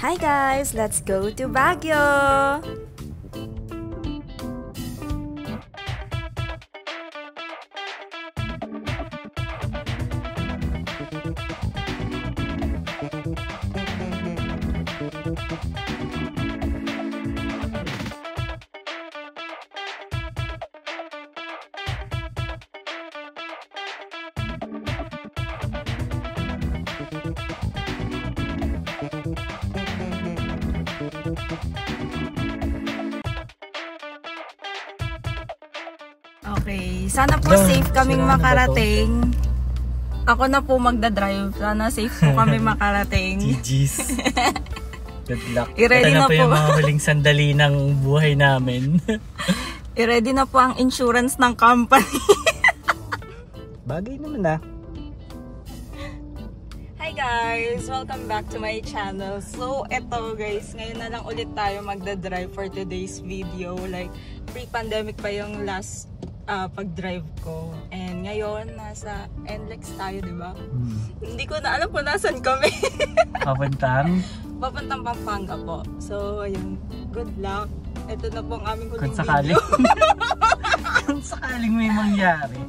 Hi guys, let's go to Baguio! Okay, sana po Yan, safe kaming makarating. Ako na po magdadrive. Sana safe po kami makarating. GG's. Good luck. I-ready na, na po po. yung mga huling sandali ng buhay namin. I-ready na po ang insurance ng company. Bagay naman ah. Hi guys! Welcome back to my channel. So, eto guys, ngayon na lang ulit tayo magdadrive for today's video. Like, pre-pandemic pa yung last ah, pag-drive ko. And ngayon, nasa NLEX tayo, di ba? Hmm. Hindi ko na alam kung nasan kami. Papuntang Papuntang Pampanga po. So, ayun. Good luck. Ito na po ang aming huling kung sakaling video. kung sakaling may mangyari.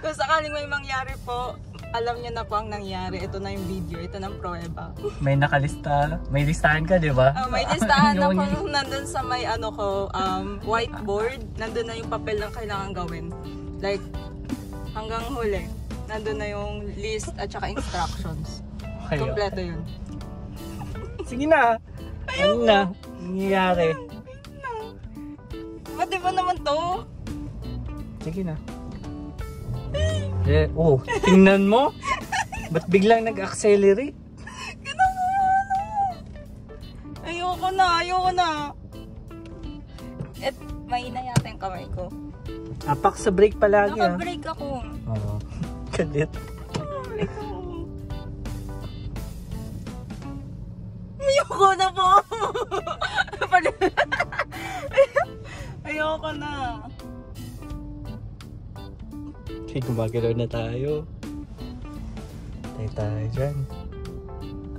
kung sakaling may mangyari po, alam niyo na po ang nangyari. Ito na yung video. Ito na ang prueba. May nakalista. May listahan ka, di ba? Ah, may listahan ako nandun sa may ano ko, um, whiteboard. Nandun na yung papel na kailangan gawin. Like, hanggang huli. Nandun na yung list at saka instructions. Okay. Kompleto yun. Sige na. Ano na? Nangyayari. Ba't di ba naman to? Sige na. Eh, oh, tingnan mo. Ba't biglang nag-accelerate? Ayoko na, ayoko na. Et, mahina yata yung kamay ko. Apak sa brake palagi ah. Naka-break ako. Oo. Kalit. Ayoko na po. Ayoko na. Okay, gumagalaw na tayo. Tayo tayo dyan.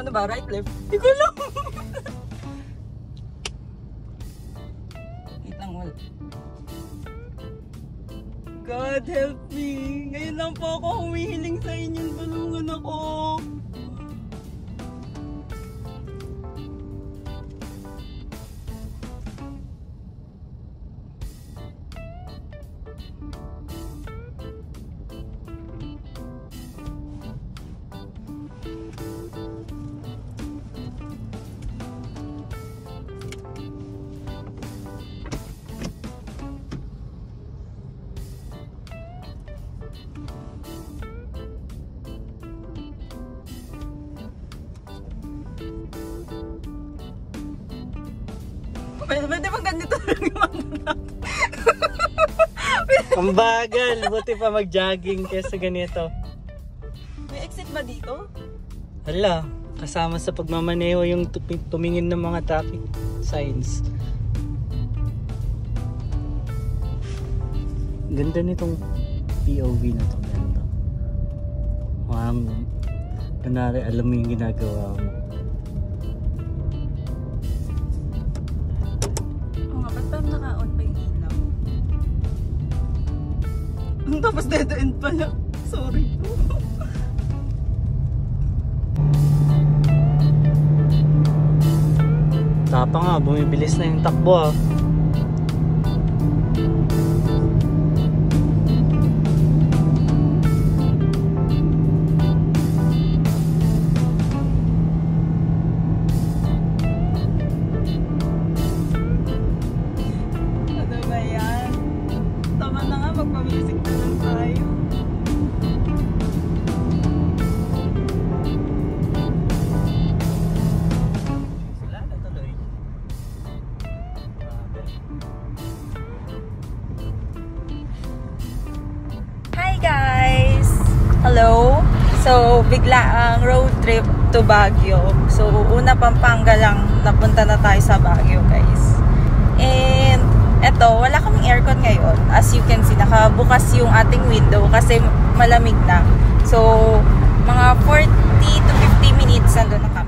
Ano ba? Right, left? Hindi ko alam. Wait lang, wala. God help me. Ngayon lang po ako humihiling sa inyo. Tulungan ako. Pwede, ba ganito lang yung Ang bagal! Buti pa mag-jogging kesa ganito. May exit ba dito? Hala, kasama sa pagmamaneho yung tumi- tumingin ng mga traffic signs. Ganda nitong POV na to. Ganda. Mukhang, kunwari alam mo yung ginagawa mo. Tapos dead end pala. Sorry po. Tapa nga, bumibilis na yung takbo ah. Bigla ang road trip to Baguio. So, una Pampanga lang, napunta na tayo sa Baguio guys. And, eto, wala kaming aircon ngayon. As you can see, nakabukas yung ating window kasi malamig na. So, mga 40 to 50 minutes nandun na kami.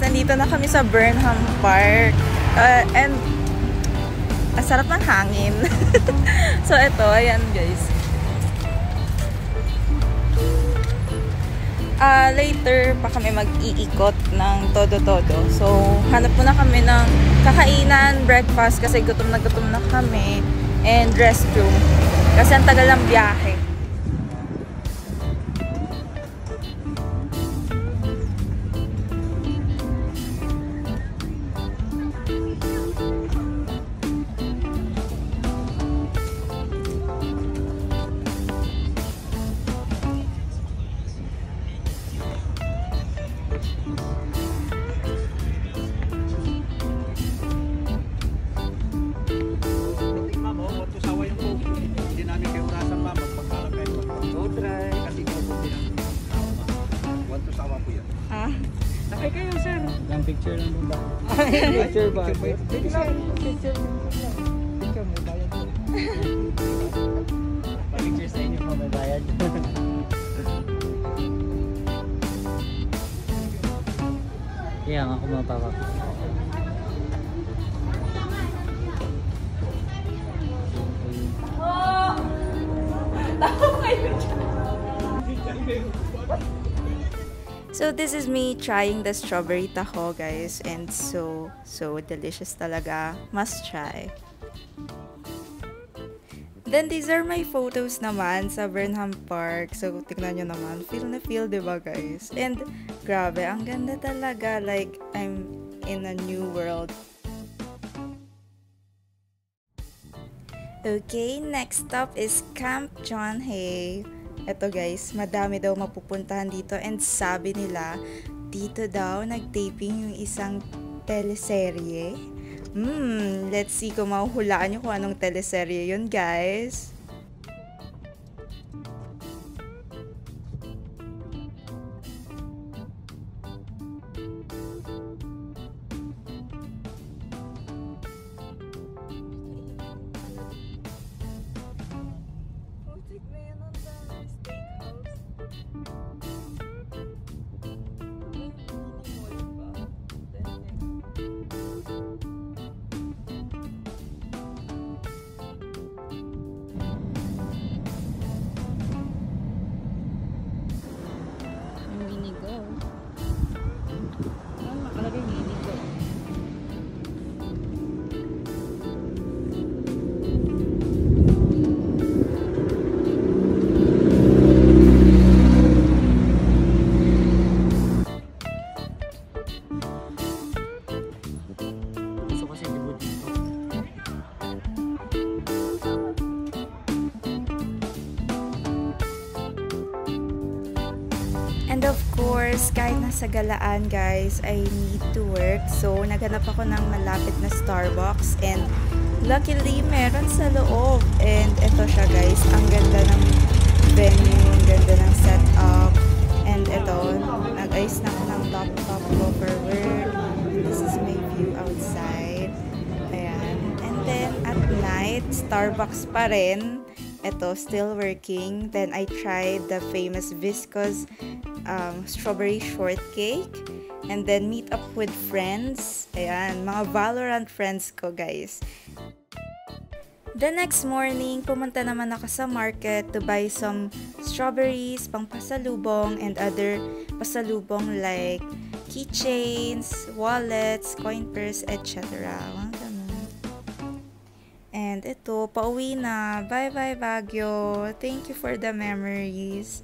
Nandito na kami sa Burnham Park. Uh, and, ang sarap ng hangin. so, ito, ayan guys. Uh, later pa kami mag-iikot ng todo-todo. So, hanap muna kami ng kakainan, breakfast, kasi gutom na gutom na kami. And restroom. Kasi ang tagal ng biyahe. Picture lang ba? picture ba? Pwede lang. Picture. Picture mo, bayad mo. Pa-picture sa inyo pa, may bayad. Kaya nga ako So this is me trying the strawberry taho guys and so so delicious talaga. Must try. Then these are my photos naman sa Burnham Park. So tignan nyo naman. Feel na feel, di ba guys? And grabe, ang ganda talaga. Like I'm in a new world. Okay, next stop is Camp John Hay. Ito guys, madami daw mapupuntahan dito and sabi nila, dito daw nagtaping yung isang teleserye. Hmm, let's see kung mahuhulaan nyo kung anong teleserye yun guys. Nasa galaan guys, I need to work. So, naghanap ako ng malapit na Starbucks and luckily, meron sa loob. And ito siya guys, ang ganda ng venue, ang ganda ng setup. And ito, nag-ayos na ako ng laptop ko for work. This is my view outside. Ayan. And then, at night, Starbucks pa rin. Ito, still working. Then, I tried the famous Viscos um, strawberry shortcake. And then, meet up with friends. Ayan, mga Valorant friends ko, guys. The next morning, pumunta naman ako sa market to buy some strawberries, pang pasalubong, and other pasalubong like keychains, wallets, coin purse, etc. And ito, pauwi na. Bye-bye, Baguio. Thank you for the memories.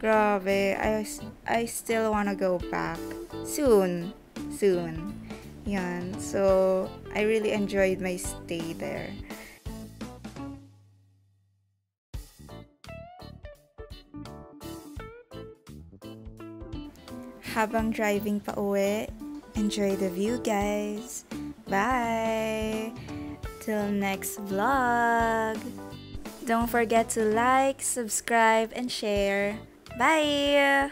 Grabe, I, I still wanna go back. Soon. Soon. Yan. So, I really enjoyed my stay there. Habang driving pa uwi, enjoy the view guys. Bye! Till next vlog! Don't forget to like, subscribe, and share. Bye!